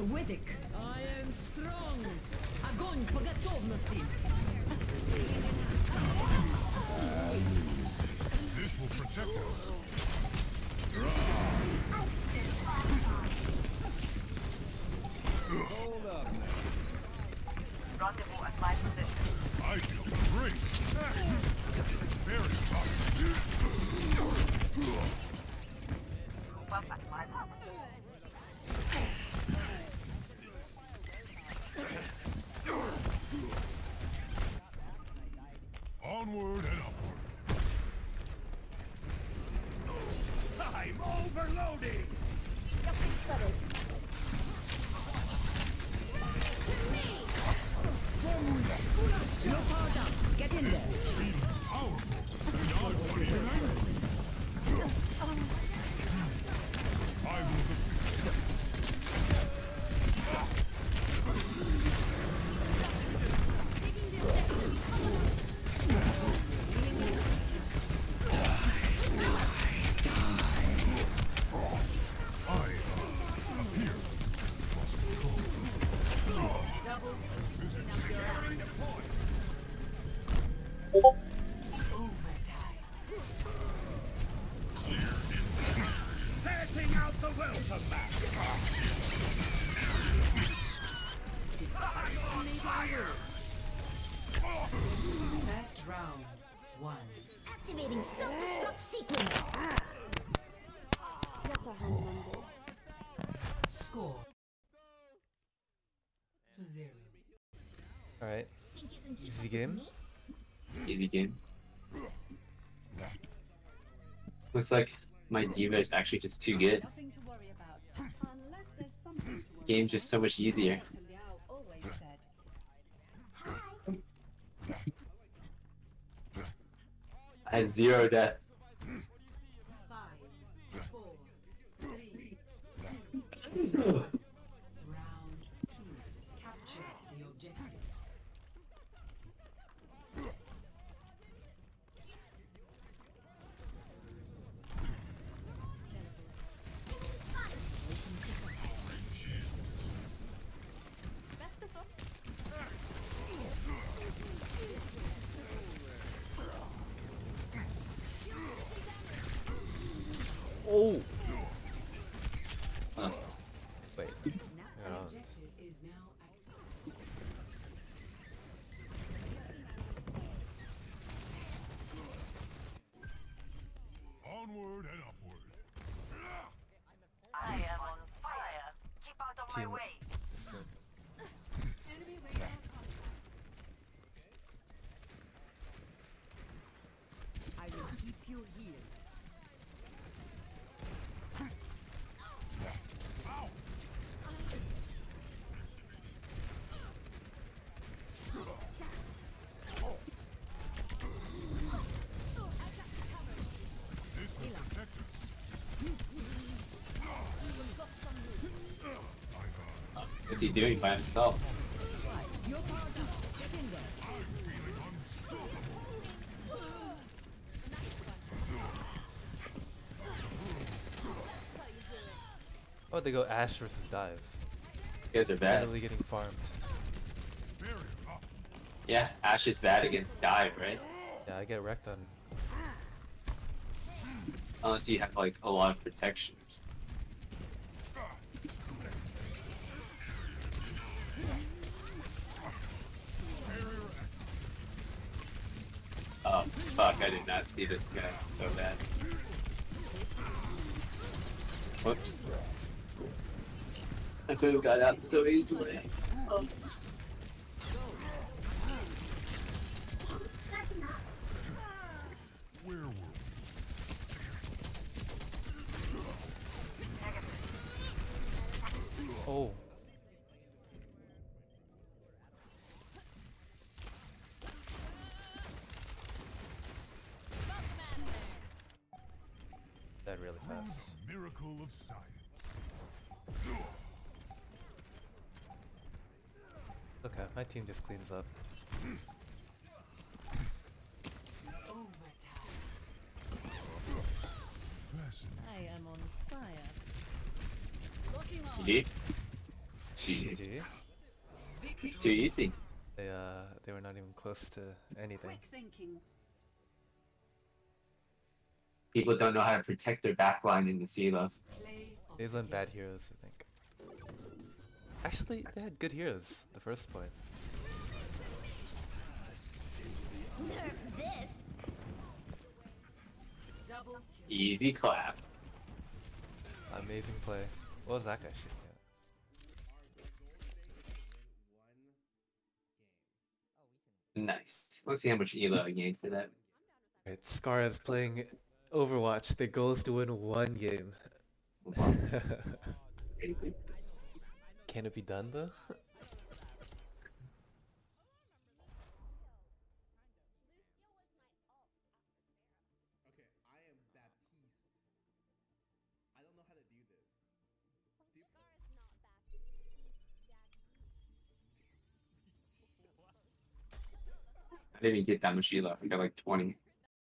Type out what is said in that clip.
Wedek. I am strong. Огонь по готовности. This will protect us. Hold up. Rendezvous at my position. I feel great. Very hot. Move up my position. I'm overloading! Nothing settled. No power down get in there Feeling powerful. And I'm funny and angry. Out the welcome round one Activating self-destruct sequence. That's our hand number. score to zero Alright, Think you can keep easy game. Easy game. Looks like my D.Va is actually just too good. Nothing to worry about. Unless there's something to worry Game's just so much easier. about. Liao always said. I had zero death. five four three round two capture the objective Back this up. Oh! Huh. Wait. Hold on. objective is now active Onward and upward. I am on fire. Keep out of my Team way. destroyed. Enemy radar I will keep you here. Ow! This will protect us. I've, uh, What's he doing by himself? your power down get in there I'm feeling unstoppable. Oh, they go Ashe versus Dive. You guys are bad. Literally getting farmed. Yeah, Ashe is bad against dive, right? Yeah, I get wrecked on. Unless you have like a lot of protections. Oh fuck! I did not see this guy so bad. Whoops. I could have got out so easily. Oh. Dead really fast. miracle of science. Okay, my team just cleans up. Fascinating. I am on fire. GG. GG. It's too easy. They uh they were not even close to anything. People don't know how to protect their backline in the of These went bad heroes, I think. Actually, they had good heroes the first point. Nerf this. Easy clap. Amazing play. What was that guy shooting at? Nice. Let's see how much Elo I gained for that. Right, Scar is playing Overwatch. The goal is to win one game. Can it be done though? I am Baptiste. I don't know how to do this. Do I didn't even get that much Elo. I got like 20.